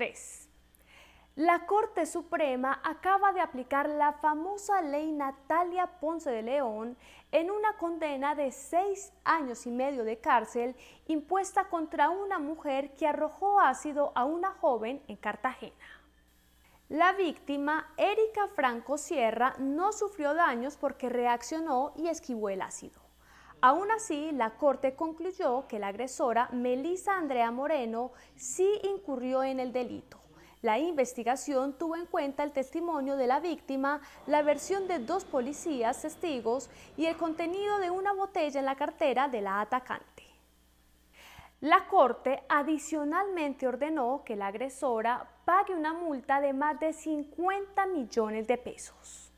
3. La Corte Suprema acaba de aplicar la famosa ley Natalia Ponce de León en una condena de seis años y medio de cárcel impuesta contra una mujer que arrojó ácido a una joven en Cartagena. La víctima, Erika Franco Sierra, no sufrió daños porque reaccionó y esquivó el ácido. Aún así, la Corte concluyó que la agresora, Melisa Andrea Moreno, sí incurrió en el delito. La investigación tuvo en cuenta el testimonio de la víctima, la versión de dos policías testigos y el contenido de una botella en la cartera de la atacante. La Corte adicionalmente ordenó que la agresora pague una multa de más de 50 millones de pesos.